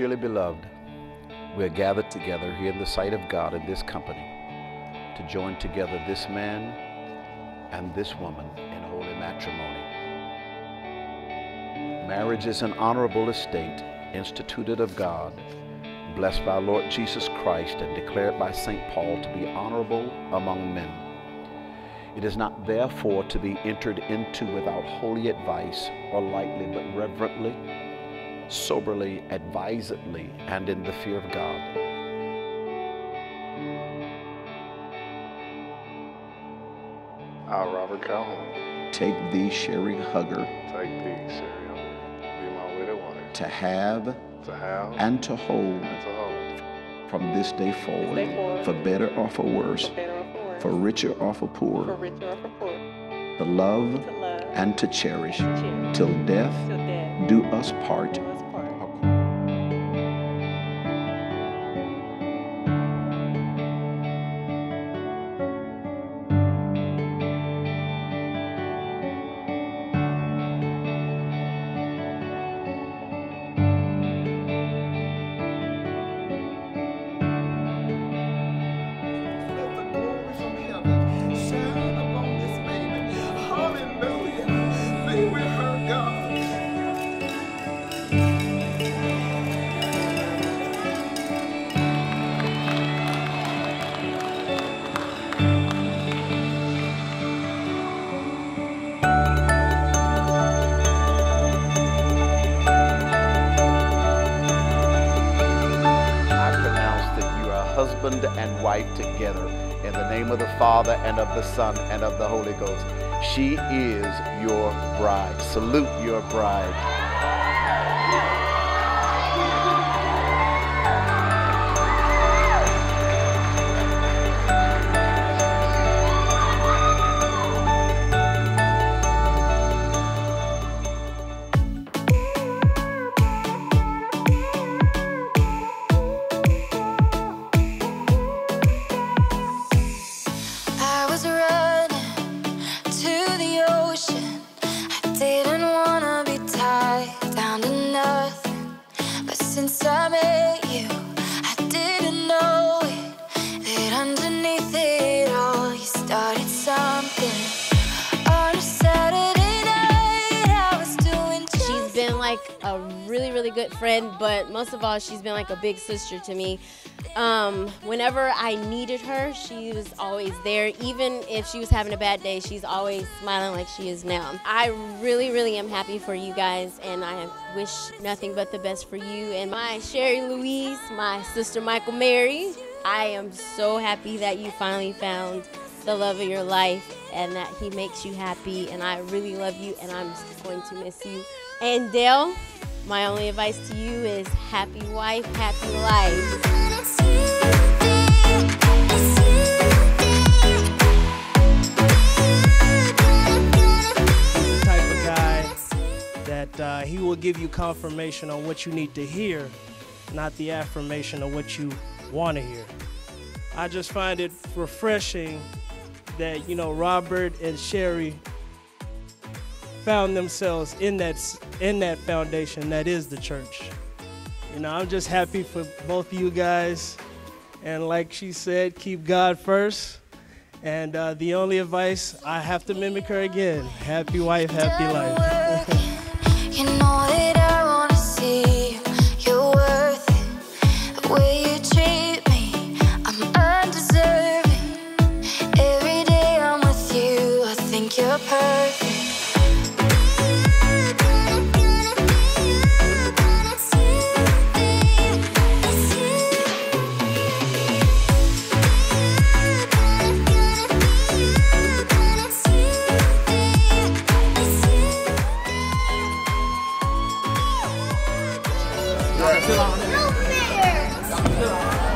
Dearly beloved, we are gathered together here in the sight of God in this company to join together this man and this woman in holy matrimony. Marriage is an honorable estate instituted of God, blessed by Lord Jesus Christ and declared by St. Paul to be honorable among men. It is not therefore to be entered into without holy advice or lightly, but reverently, soberly, advisedly, and in the fear of God. I, Robert Calhoun, Take thee, Sherry Hugger, take thee, Sherry Hugger, be my widow wife, to have to have and to hold and to hold, from this day forward, day forward, for better or for worse, for better or for worse, for richer or for for poorer, richer or for poorer, to love to love, and to cherish, to cherish, till death till death do us part. do us part. That you are husband and wife together in the name of the Father and of the Son and of the Holy Ghost. She is your bride. Salute your bride. Like a really, really good friend, but most of all, she's been like a big sister to me. Um, whenever I needed her, she was always there. Even if she was having a bad day, she's always smiling like she is now. I really, really am happy for you guys, and I wish nothing but the best for you and my Sherry Louise, my sister Michael Mary. I am so happy that you finally found the love of your life and that he makes you happy. And I really love you, and I'm going to miss you. And Dale, my only advice to you is happy wife, happy life. that uh, he will give you confirmation on what you need to hear, not the affirmation of what you want to hear. I just find it refreshing that you know Robert and Sherry found themselves in that in that foundation that is the church. You know, I'm just happy for both of you guys, and like she said, keep God first. And uh, the only advice I have to mimic her again: happy wife, happy life. No me!